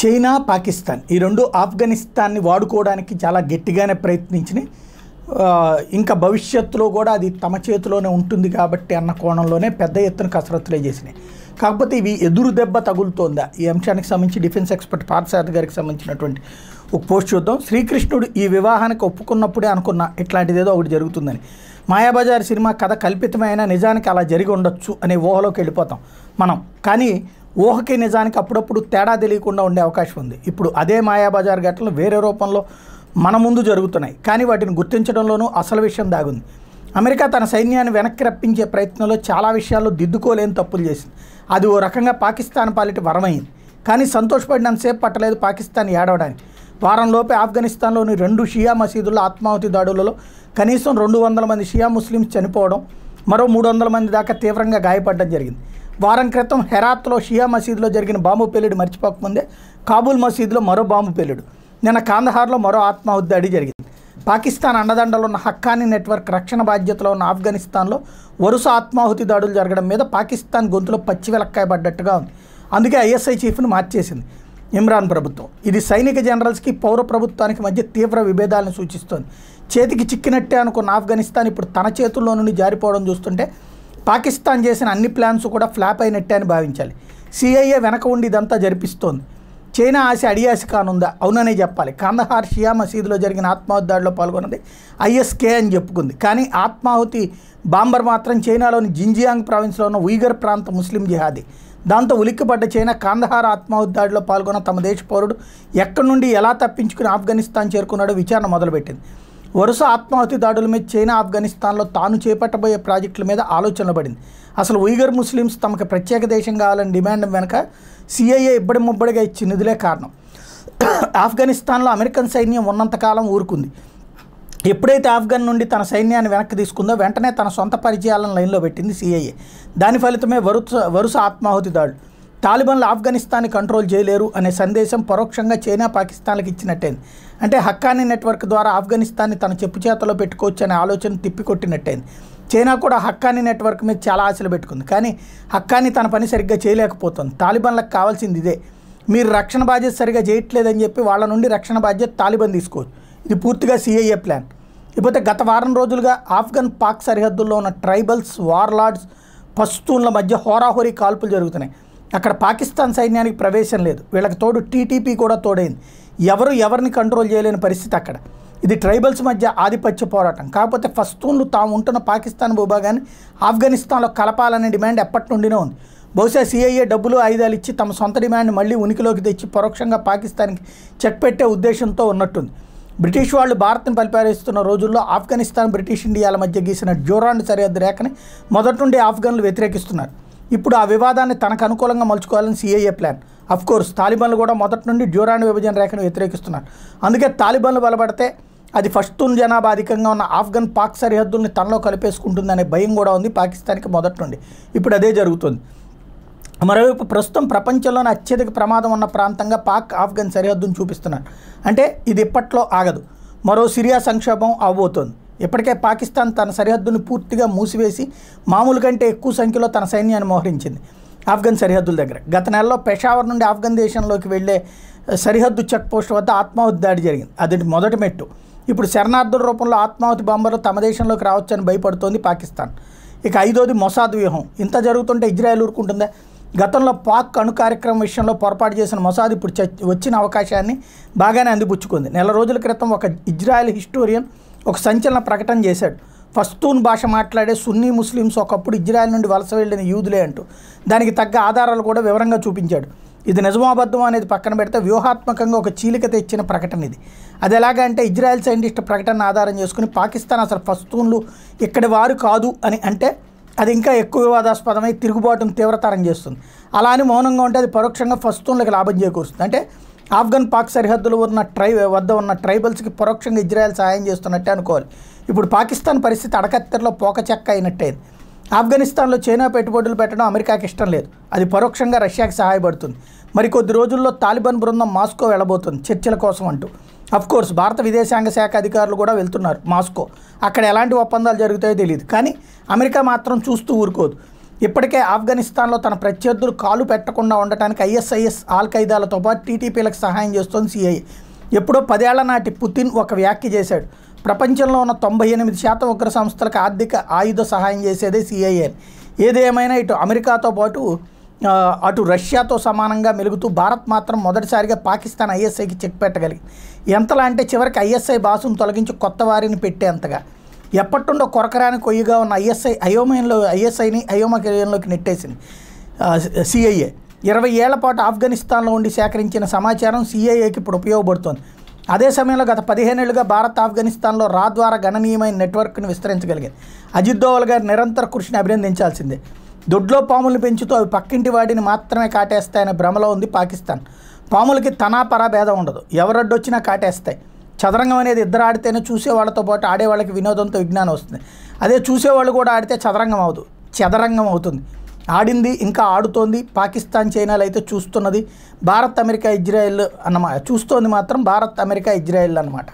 China Pakistan ఈ రెండు ఆఫ్ఘనిస్తాన్ని వాడుకోవడానికి చాలా గట్టిగానే ప్రయత్నించినాయి. ఇంకా భవిష్యత్తులో కూడా అది తమ చేతిలోనే ఉంటుంది కాబట్టి అన్న కోణంలోనే పెద్ద ఎత్తున కసరత్తులే చేసినాయి. కాకపోతే ఇవి ఎదురు దెబ్బ తగులుతోందా? ఈ అంశానికి సంబంధించి డిఫెన్స్ ఎక్స్పర్ట్ పార్థసారథి గారికి సంబంధించినటువంటి ఒక పోస్ట్ చూద్దాం. శ్రీకృష్ణుడు ఈ వివాహానికి ఒప్పుకున్నప్పుడే అనుకున్న ఇట్లాంటిది ఏదో ఒకటి జరుగుతుందని. మాయాబజార్ సినిమా కథ కల్పితమైన నిజానికి అలా జరిగి ఉండొచ్చు అనే ఊహలోకి వెళ్ళిపోతాం మనం. కానీ ఊహకి నిజానికి అప్పుడప్పుడు తేడా తెలియకుండా ఉండే అవకాశం ఉంది. ఇప్పుడు అదే మాయాబజార్ ఘటనలు వేరే రూపంలో మన ముందు జరుగుతున్నాయి. కానీ వాటిని గుర్తించడంలోనూ అసలు విషయం దాగుంది. అమెరికా తన సైన్యాన్ని వెనక్కి రప్పించే ప్రయత్నంలో చాలా విషయాల్లో దిద్దుకోలేని తప్పులు చేసింది. అది ఓ రకంగా పాకిస్తాన్ పాలిటి వరమైంది. కానీ సంతోషపడినంతసేపు పట్టలేదు పాకిస్తాన్ ఏడవడానికి. వారంలోపే ఆఫ్ఘనిస్తాన్లోని రెండు షియా మసీదుల్లో ఆత్మాహుతి దాడులలో కనీసం రెండు వందల మంది షియా ముస్లిమ్స్ చనిపోవడం మరో మూడు వందల మంది దాకా తీవ్రంగా గాయపడడం జరిగింది. వారం క్రితం హెరాత్లో షియా మసీదులో జరిగిన బాంబు పేలుడు మర్చిపోకముందే కాబూల్ మసీదులో మరో బాంబు పేలుడు. నిన్న కాందహార్లో మరో ఆత్మాహుతి దాడి జరిగింది. పాకిస్తాన్ అండదండలో ఉన్న హక్కానీ నెట్వర్క్ రక్షణ బాధ్యతలో ఉన్న ఆఫ్ఘనిస్తాన్లో వరుస ఆత్మాహుతి దాడులు జరగడం మీద పాకిస్తాన్ గొంతులో పచ్చి వెలక్కాయబడ్డట్టుగా ఉంది. అందుకే ఐఎస్ఐ చీఫ్ను మార్చేసింది ఇమ్రాన్ ప్రభుత్వం. ఇది సైనిక జనరల్స్కి పౌర ప్రభుత్వానికి మధ్య తీవ్ర విభేదాలను సూచిస్తోంది. చేతికి చిక్కినట్టే అనుకున్న ఆఫ్ఘనిస్తాన్ ఇప్పుడు తన చేతుల్లో నుండి జారిపోవడం చూస్తుంటే పాకిస్తాన్ చేసిన అన్ని ప్లాన్స్ కూడా ఫ్లాప్ అయినట్టే అని భావించాలి. సిఐఏ వెనక ఉండి ఇదంతా జరిపిస్తోంది. చైనా ఆశ అడియాసి కానుందా? అవుననే చెప్పాలి. కాందహార్ షియా మసీదులో జరిగిన ఆత్మాహుతి పాల్గొన్నది ఐఎస్కే అని చెప్పుకుంది. కానీ ఆత్మాహుతి బాంబర్ మాత్రం చైనాలోని జింజియాంగ్ ప్రావిన్స్లో ఉన్న ఉయ్గర్ ప్రాంత ముస్లిం జిహాదీ. దాంతో ఉలిక్కిపడ్డ చైనా కాందహార్ ఆత్మాహుతి దాడిలో పాల్గొన్న తమ దేశ పౌరుడు ఎక్కడి నుండి ఎలా తప్పించుకుని ఆఫ్ఘనిస్తాన్ చేరుకున్నాడో విచారణ మొదలుపెట్టింది. వరుస ఆత్మాహుతి దాడుల మీద చైనా ఆఫ్ఘనిస్తాన్లో తాను చేపట్టబోయే ప్రాజెక్టుల మీద ఆలోచనలు పడింది. అసలు ఉయిగర్ ముస్లిమ్స్ తమకు ప్రత్యేక దేశం కావాలని డిమాండ్ వెనుక సిఐఏ ఇబ్బడి ముబ్బడిగా ఇచ్చి నిధులే కారణం. ఆఫ్ఘనిస్తాన్లో అమెరికన్ సైన్యం ఉన్నంతకాలం ఊరుకుంది. ఎప్పుడైతే ఆఫ్ఘన్ నుండి తన సైన్యాన్ని వెనక్కి తీసుకుందో వెంటనే తన సొంత పరిచయాలను లైన్లో పెట్టింది సిఐఏ. దాని ఫలితమే వరుస వరుస ఆత్మాహుతి దాడులు. తాలిబాన్లు ఆఫ్ఘనిస్తాన్ని కంట్రోల్ చేయలేరు అనే సందేశం పరోక్షంగా చైనా పాకిస్తాన్లకు ఇచ్చినట్టయింది. అంటే హక్కానీ నెట్వర్క్ ద్వారా ఆఫ్ఘనిస్తాన్ని తన చెప్పు చేతలో పెట్టుకోవచ్చు అనే ఆలోచన తిప్పికొట్టినట్టయింది. చైనా కూడా హక్కానీ నెట్వర్క్ మీద చాలా ఆశలు పెట్టుకుంది. కానీ హక్కానీ తన పని సరిగ్గా చేయలేకపోతుంది. తాలిబాన్లకు కావాల్సింది ఇదే. మీరు రక్షణ బాధ్యత సరిగా చేయట్లేదని చెప్పి వాళ్ళ నుండి రక్షణ బాధ్యత తాలిబాన్ తీసుకోవచ్చు. ఇది పూర్తిగా సిఐఏ ప్లాన్. ఇకపోతే గత వారం రోజులుగా ఆఫ్ఘన్ పాక్ సరిహద్దుల్లో ఉన్న ట్రైబల్స్ వార్లార్డ్స్ పస్తూన్ల మధ్య హోరాహోరీ కాల్పులు జరుగుతున్నాయి. అక్కడ పాకిస్తాన్ సైన్యానికి ప్రవేశం లేదు. వీళ్ళకి తోడు టీటీపీ కూడా తోడైంది. ఎవరు ఎవరిని కంట్రోల్ చేయలేని పరిస్థితి అక్కడ. ఇది ట్రైబల్స్ మధ్య ఆధిపత్య పోరాటం. కాకపోతే ఫస్తూన్లు తాము ఉంటున్న పాకిస్తాన్ భూభాగాన్ని ఆఫ్ఘనిస్తాన్లో కలపాలనే డిమాండ్ ఎప్పటి నుండినే ఉంది. బహుశా సిఐఏ డబ్బులు ఆయుధాలు ఇచ్చి తమ సొంత డిమాండ్ మళ్ళీ ఉనికిలోకి తెచ్చి పరోక్షంగా పాకిస్తాన్కి చెక్ పెట్టే ఉద్దేశంతో ఉన్నట్టుంది. బ్రిటిష్ వాళ్ళు భారత్ని పరిపాలిస్తున్న రోజుల్లో ఆఫ్ఘనిస్తాన్ బ్రిటిష్ ఇండియాల మధ్య గీసిన జోరాండ్ సరిహద్దు రేఖని మొదటి నుండి ఆఫ్ఘన్లు వ్యతిరేకిస్తున్నారు. ఇప్పుడు ఆ వివాదాన్ని తనకు అనుకూలంగా మలుచుకోవాలని సిఐఏ ప్లాన్ అఫ్ కోర్స్ తాలిబాన్లు కూడా మొదటి నుండి డ్యూరాన్ విభజన రేఖను వ్యతిరేకిస్తున్నారు. అందుకే తాలిబాన్లు బలపడితే అది ఫస్టున్ జనాభా అధికంగా ఉన్న ఆఫ్ఘన్ పాక్ సరిహద్దుల్ని తనలో కలిపేసుకుంటుందనే భయం కూడా ఉంది పాకిస్తాన్కి మొదటి నుండి. ఇప్పుడు అదే జరుగుతుంది. మరోవైపు ప్రస్తుతం ప్రపంచంలోనే అత్యధిక ప్రమాదం ఉన్న ప్రాంతంగా పాక్ ఆఫ్ఘన్ సరిహద్దును చూపిస్తున్నారు. అంటే ఇది ఇప్పట్లో ఆగదు. మరో సిరియా సంక్షోభం అవబోతోంది. ఇప్పటికే పాకిస్తాన్ తన సరిహద్దును పూర్తిగా మూసివేసి మామూలు కంటే ఎక్కువ సంఖ్యలో తన సైన్యాన్ని మోహరించింది ఆఫ్ఘన్ సరిహద్దుల దగ్గర. గత నెలలో పెషావర్ నుండి ఆఫ్ఘన్ దేశంలోకి వెళ్ళే సరిహద్దు చెక్ పోస్ట్ వద్ద ఆత్మాహుతి దాడి జరిగింది. అది మొదటి మెట్టు. ఇప్పుడు శరణార్థుల రూపంలో ఆత్మాహుతి బాంబర్లు తమ దేశంలోకి రావచ్చని భయపడుతోంది పాకిస్తాన్. ఇక ఐదోది మొసాద్ వ్యూహం. ఇంత జరుగుతుంటే ఇజ్రాయెల్ ఊరుకుంటుందా? గతంలో పాక్ అణు కార్యక్రమం విషయంలో పొరపాటు చేసిన మొసాద్ ఇప్పుడు వచ్చిన అవకాశాన్ని బాగానే అందిపుచ్చుకుంది. నెల రోజుల క్రితం ఒక ఇజ్రాయెల్ హిస్టోరియన్ ఒక సంచలన ప్రకటన చేశాడు. పస్తూన్ భాష మాట్లాడే సున్నీ ముస్లిమ్స్ ఒకప్పుడు ఇజ్రాయెల్ నుండి వలస వెళ్ళిన యూదులే అంటూ దానికి తగ్గ ఆధారాలు కూడా వివరంగా చూపించాడు. ఇది నిజమాబద్ధం అనేది పక్కన పెడితే వ్యూహాత్మకంగా ఒక చీలిక తెచ్చిన ప్రకటన ఇది. అది ఎలాగంటే ఇజ్రాయెల్ సైంటిస్ట్ ప్రకటన ఆధారం చేసుకుని పాకిస్తాన్ అసలు పస్తూన్లు ఇక్కడి వారు కాదు అని అంటే అది ఇంకా ఎక్కువ వివాదాస్పదమై తిరుగుబాటును తీవ్రతరం చేస్తుంది. అలా అని మౌనంగా ఉంటే అది పరోక్షంగా ఫస్తూన్లకు లాభం చేకూరుస్తుంది. అంటే ఆఫ్ఘన్ పాక్ సరిహద్దులు ఉన్న ట్రై వద్ద ఉన్న ట్రైబల్స్కి పరోక్షంగా ఇజ్రాయెల్ సహాయం చేస్తున్నట్టే అనుకోవాలి. ఇప్పుడు పాకిస్తాన్ పరిస్థితి అడకత్తెరలో పోక చెక్క అయినట్టయింది ఆఫ్ఘనిస్తాన్లో చైనా పెట్టుబడులు పెట్టడం అమెరికాకి ఇష్టం లేదు. అది పరోక్షంగా రష్యాకి సహాయపడుతుంది. మరి కొద్ది రోజుల్లో తాలిబాన్ బృందం మాస్కో వెళ్ళబోతుంది చర్చల కోసం అంటూ. కోర్స్ భారత విదేశాంగ శాఖ అధికారులు కూడా వెళ్తున్నారు మాస్కో. అక్కడ ఎలాంటి ఒప్పందాలు జరుగుతాయో తెలియదు కానీ అమెరికా మాత్రం చూస్తూ ఊరుకోదు. ఇప్పటికే ఆఫ్ఘనిస్తాన్లో తన ప్రత్యర్థులు కాలు పెట్టకుండా ఉండటానికి ఐఎస్ఐఎస్ ఆల్ ఖైదాలతో పాటు టీటీపీలకు సహాయం చేస్తోంది సిఐఏ ఎప్పుడో పదేళ్ళ నాటి పుతిన్ ఒక వ్యాఖ్య చేశాడు. ప్రపంచంలో ఉన్న తొంభై ఎనిమిది శాతం ఉగ్ర సంస్థలకు ఆర్థిక ఆయుధ సహాయం చేసేదే సిఐఏ. ఏదేమైనా ఇటు అమెరికాతో పాటు అటు రష్యాతో సమానంగా మెలుగుతూ భారత్ మాత్రం మొదటిసారిగా పాకిస్తాన్ ఐఎస్ఐకి చెక్ పెట్టగలిగింది. ఎంతలా అంటే చివరికి ఐఎస్ఐ బాసును తొలగించి కొత్త వారిని పెట్టేంతగా. ఎప్పటిండో కొరకరాని కొయ్యగా ఉన్న ఐఎస్ఐ అయోమయంలో ఐఎస్ఐని అయోమయంలోకి నెట్టేసింది. సిఐఏ ఇరవై ఏళ్ళ పాటు ఆఫ్ఘనిస్తాన్లో ఉండి సేకరించిన సమాచారం సిఐఏకి ఇప్పుడు ఉపయోగపడుతోంది. అదే సమయంలో గత పదిహేనేళ్ళుగా భారత్ ఆఫ్ఘనిస్తాన్లో రా ద్వారా గణనీయమైన నెట్వర్క్ను విస్తరించగలిగింది. అజిత్ దోవల్ గారి నిరంతర కృషిని అభినందించాల్సిందే. దొడ్లో పాములు పెంచుతూ అవి పక్కింటి వాడిని మాత్రమే కాటేస్తాయనే భ్రమలో ఉంది పాకిస్తాన్. పాములకి తనా పరా భేదం ఉండదు. ఎవరడ్డొచ్చినా కాటేస్తాయి. చదరంగం అనేది ఇద్దరు ఆడితేనే చూసేవాళ్ళతో పాటు ఆడేవాళ్ళకి వినోదంతో విజ్ఞానం వస్తుంది. అదే చూసేవాళ్ళు కూడా ఆడితే చదరంగం అవదు చదరంగం అవుతుంది. ఆడింది ఇంకా ఆడుతోంది. పాకిస్తాన్ చైనాలు అయితే చూస్తున్నది భారత్ అమెరికా ఇజ్రాయెల్ అన్నమాట చూస్తోంది మాత్రం భారత్ అమెరికా ఇజ్రాయెల్ అన్నమాట.